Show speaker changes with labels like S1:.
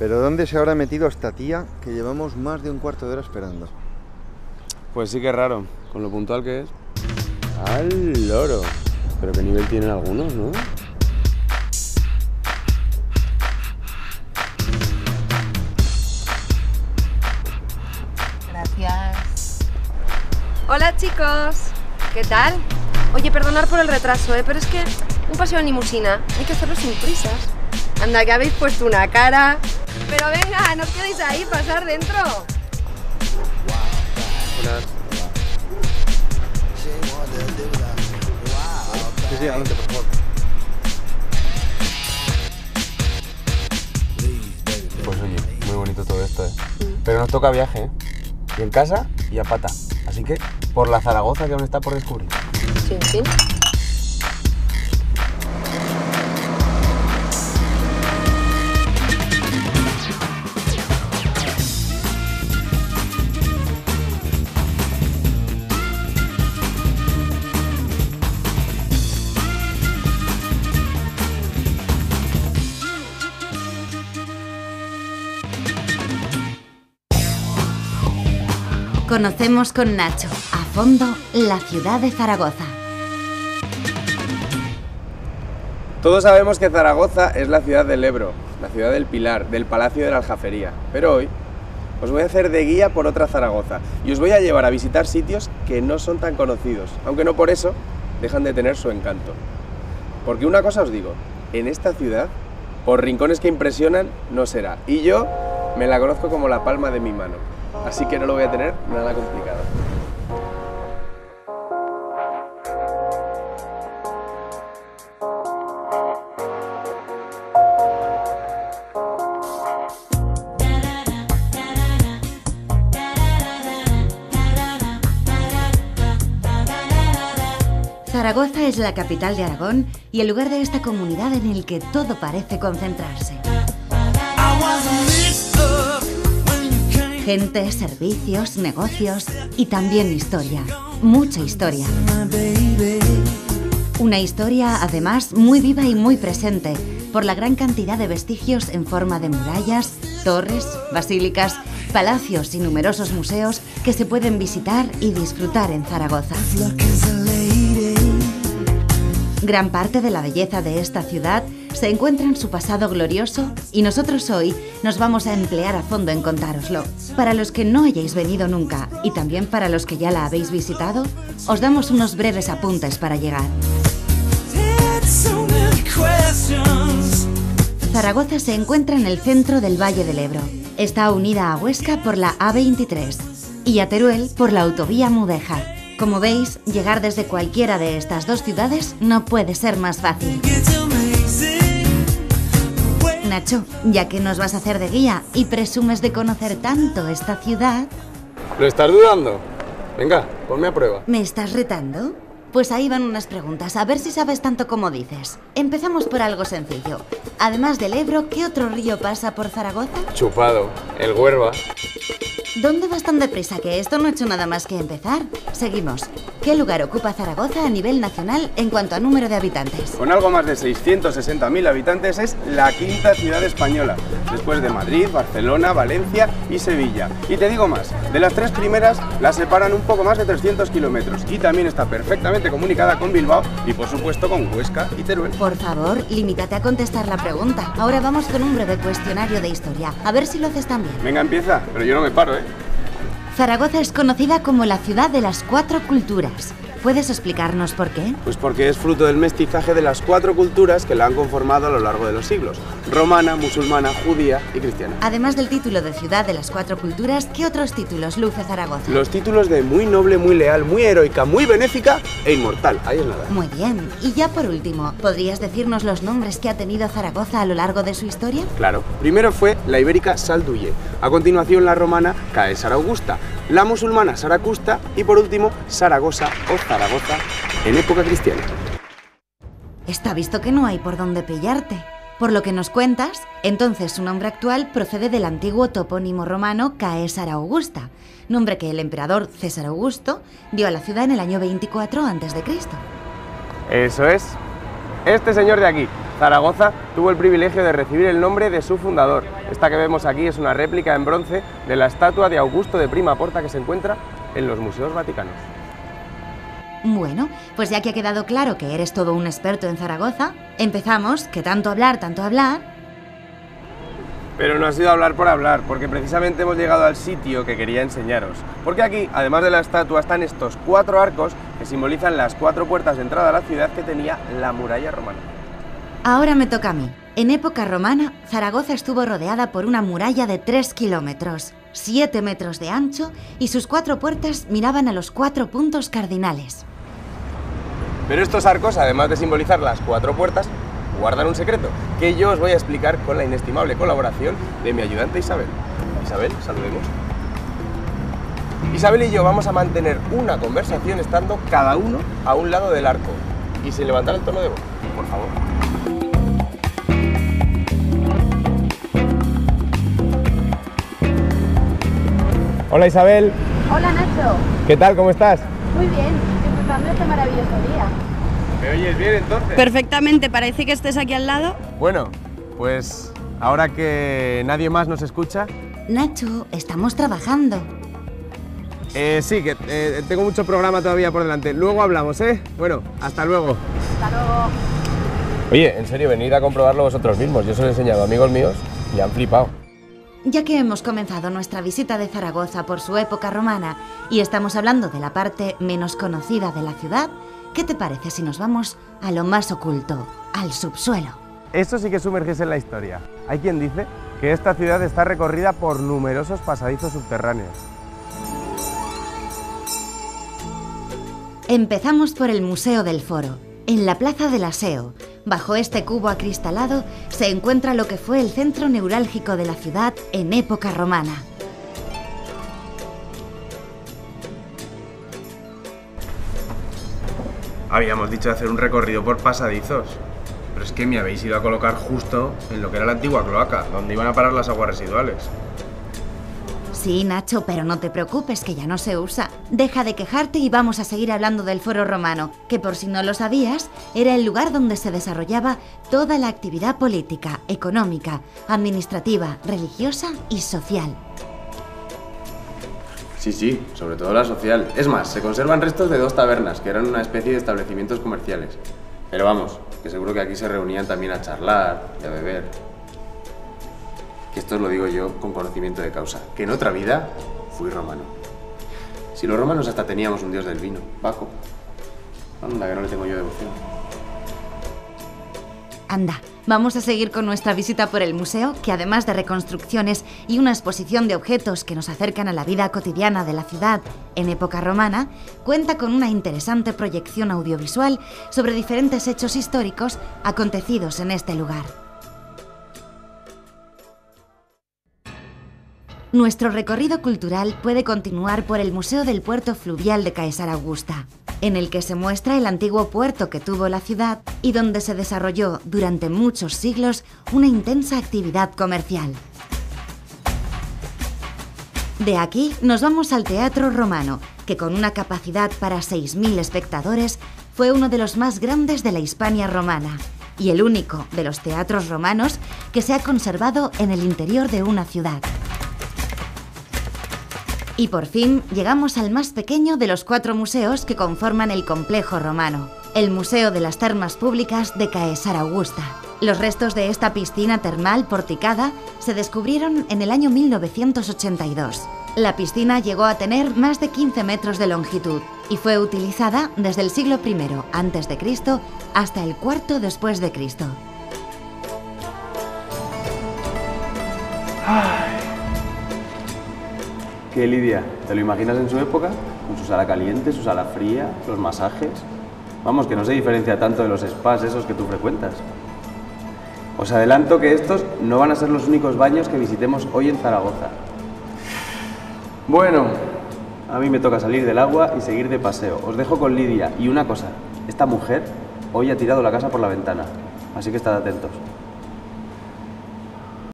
S1: Pero ¿dónde se habrá metido esta tía que llevamos más de un cuarto de hora esperando?
S2: Pues sí que es raro, con lo puntual que es. ¡Al loro! Pero qué nivel tienen algunos, ¿no?
S3: Gracias. Hola chicos, ¿qué tal? Oye, perdonar por el retraso, ¿eh? pero es que un paseo en limusina hay que hacerlo sin prisas. Anda, que habéis puesto una cara. Pero venga, no os quedéis ahí, pasar dentro.
S1: Sí, sí, adelante, por favor.
S2: Pues oye, muy bonito todo esto, ¿eh? Pero nos toca viaje, ¿eh? Y en casa y a pata. Así que por la Zaragoza que aún está por descubrir.
S3: Sí, sí.
S4: Conocemos con Nacho a fondo la ciudad de Zaragoza.
S2: Todos sabemos que Zaragoza es la ciudad del Ebro, la ciudad del Pilar, del Palacio de la Aljafería. Pero hoy os voy a hacer de guía por otra Zaragoza y os voy a llevar a visitar sitios que no son tan conocidos, aunque no por eso dejan de tener su encanto. Porque una cosa os digo, en esta ciudad, por rincones que impresionan, no será. Y yo me la conozco como la palma de mi mano, así que no lo voy a tener nada complicado.
S4: Zaragoza es la capital de Aragón y el lugar de esta comunidad en el que todo parece concentrarse. Gente, servicios, negocios y también historia. Mucha historia. Una historia además muy viva y muy presente por la gran cantidad de vestigios en forma de murallas, torres, basílicas, palacios y numerosos museos que se pueden visitar y disfrutar en Zaragoza. Gran parte de la belleza de esta ciudad se encuentra en su pasado glorioso y nosotros hoy nos vamos a emplear a fondo en contároslo. Para los que no hayáis venido nunca y también para los que ya la habéis visitado, os damos unos breves apuntes para llegar. Zaragoza se encuentra en el centro del Valle del Ebro. Está unida a Huesca por la A23 y a Teruel por la autovía Mudéjar. Como veis, llegar desde cualquiera de estas dos ciudades no puede ser más fácil. Nacho, ya que nos vas a hacer de guía y presumes de conocer tanto esta ciudad,
S2: ¿Lo estás dudando? Venga, ponme a prueba.
S4: ¿me estás retando? Pues ahí van unas preguntas, a ver si sabes tanto como dices. Empezamos por algo sencillo. Además del Ebro, ¿qué otro río pasa por Zaragoza?
S2: Chupado, el Huerva.
S4: ¿Dónde vas tan deprisa que esto no ha hecho nada más que empezar? Seguimos. ¿Qué lugar ocupa Zaragoza a nivel nacional en cuanto a número de habitantes?
S2: Con algo más de 660.000 habitantes es la quinta ciudad española, después de Madrid, Barcelona, Valencia y Sevilla. Y te digo más, de las tres primeras las separan un poco más de 300 kilómetros y también está perfectamente comunicada con Bilbao y por supuesto con Huesca y Teruel.
S4: Por favor, limítate a contestar la pregunta. Ahora vamos con un breve cuestionario de historia. A ver si lo haces también.
S2: Venga, empieza, pero yo no me paro, ¿eh?
S4: Zaragoza es conocida como la ciudad de las cuatro culturas. ¿Puedes explicarnos por qué?
S2: Pues porque es fruto del mestizaje de las cuatro culturas que la han conformado a lo largo de los siglos, romana, musulmana, judía y cristiana.
S4: Además del título de ciudad de las cuatro culturas, ¿qué otros títulos luce Zaragoza?
S2: Los títulos de muy noble, muy leal, muy heroica, muy benéfica e inmortal. Ahí es nada.
S4: Muy bien. Y ya por último, ¿podrías decirnos los nombres que ha tenido Zaragoza a lo largo de su historia?
S2: Claro. Primero fue la ibérica Salduye, a continuación la romana Caesar Augusta, la musulmana Saracusta y por último Zaragoza o Zaragoza en época cristiana.
S4: Está visto que no hay por dónde pillarte. Por lo que nos cuentas, entonces su nombre actual procede del antiguo topónimo romano Caesar Augusta, nombre que el emperador César Augusto dio a la ciudad en el año 24 a.C.
S2: Eso es. Este señor de aquí, Zaragoza tuvo el privilegio de recibir el nombre de su fundador. Esta que vemos aquí es una réplica en bronce de la estatua de Augusto de Prima Porta que se encuentra en los museos vaticanos.
S4: Bueno, pues ya que ha quedado claro que eres todo un experto en Zaragoza, empezamos, que tanto hablar, tanto hablar.
S2: Pero no ha sido hablar por hablar, porque precisamente hemos llegado al sitio que quería enseñaros. Porque aquí, además de la estatua, están estos cuatro arcos que simbolizan las cuatro puertas de entrada a la ciudad que tenía la muralla romana.
S4: Ahora me toca a mí. En época romana, Zaragoza estuvo rodeada por una muralla de 3 kilómetros, 7 metros de ancho, y sus cuatro puertas miraban a los cuatro puntos cardinales.
S2: Pero estos arcos, además de simbolizar las cuatro puertas, guardan un secreto que yo os voy a explicar con la inestimable colaboración de mi ayudante Isabel. Isabel, saludemos. Isabel y yo vamos a mantener una conversación estando cada uno a un lado del arco y sin levantar el tono de voz, por favor. Hola Isabel,
S3: Hola Nacho.
S2: ¿qué tal? ¿Cómo estás?
S3: Muy bien, disfrutando este maravilloso día.
S2: ¿Me oyes bien entonces?
S5: Perfectamente, parece que estés aquí al lado.
S2: Bueno, pues ahora que nadie más nos escucha,
S4: Nacho, estamos trabajando.
S2: eh, sí, que eh, tengo mucho programa todavía por delante. Luego hablamos, ¿eh? Bueno, hasta luego.
S3: Hasta luego.
S2: Oye, en serio, venid a comprobarlo vosotros mismos. Yo se lo he enseñado a amigos míos y han flipado.
S4: Ya que hemos comenzado nuestra visita de Zaragoza por su época romana y estamos hablando de la parte menos conocida de la ciudad, ¿qué te parece si nos vamos a lo más oculto, al subsuelo?
S2: Eso sí que sumergirse en la historia. Hay quien dice que esta ciudad está recorrida por numerosos pasadizos subterráneos.
S4: Empezamos por el Museo del Foro, en la Plaza del Aseo. Bajo este cubo acristalado se encuentra lo que fue el centro neurálgico de la ciudad en época romana.
S2: Habíamos dicho hacer un recorrido por pasadizos. Pero es que me habéis ido a colocar justo en lo que era la antigua cloaca, donde iban a parar las aguas residuales.
S4: Sí, Nacho, pero no te preocupes, que ya no se usa. Deja de quejarte y vamos a seguir hablando del Foro Romano, que por si no lo sabías, era el lugar donde se desarrollaba toda la actividad política, económica, administrativa, religiosa y social.
S2: Sí, sí, sobre todo la social. Es más, se conservan restos de dos tabernas, que eran una especie de establecimientos comerciales. Pero vamos, que seguro que aquí se reunían también a charlar y a beber. Que esto lo digo yo con conocimiento de causa, que en otra vida fui romano. Si los romanos hasta teníamos un dios del vino, Baco. Anda, que no le tengo yo devoción.
S4: Anda, vamos a seguir con nuestra visita por el museo, que además de reconstrucciones y una exposición de objetos que nos acercan a la vida cotidiana de la ciudad en época romana, cuenta con una interesante proyección audiovisual sobre diferentes hechos históricos acontecidos en este lugar. Nuestro recorrido cultural puede continuar por el Museo del Puerto Fluvial de Caesar Augusta, en el que se muestra el antiguo puerto que tuvo la ciudad y donde se desarrolló durante muchos siglos una intensa actividad comercial. De aquí nos vamos al Teatro Romano, que con una capacidad para 6.000 espectadores fue uno de los más grandes de la Hispania romana y el único de los teatros romanos que se ha conservado en el interior de una ciudad. Y por fin llegamos al más pequeño de los cuatro museos que conforman el complejo romano, el Museo de las Termas Públicas de Caesar Augusta. Los restos de esta piscina termal porticada se descubrieron en el año 1982. La piscina llegó a tener más de 15 metros de longitud y fue utilizada desde el siglo I Cristo hasta el cuarto después de Cristo.
S2: ¿Qué, Lidia? ¿Te lo imaginas en su época? Con su sala caliente, su sala fría, los masajes. Vamos, que no se diferencia tanto de los spas esos que tú frecuentas. Os adelanto que estos no van a ser los únicos baños que visitemos hoy en Zaragoza. Bueno, a mí me toca salir del agua y seguir de paseo. Os dejo con Lidia. Y una cosa, esta mujer hoy ha tirado la casa por la ventana, así que estad atentos.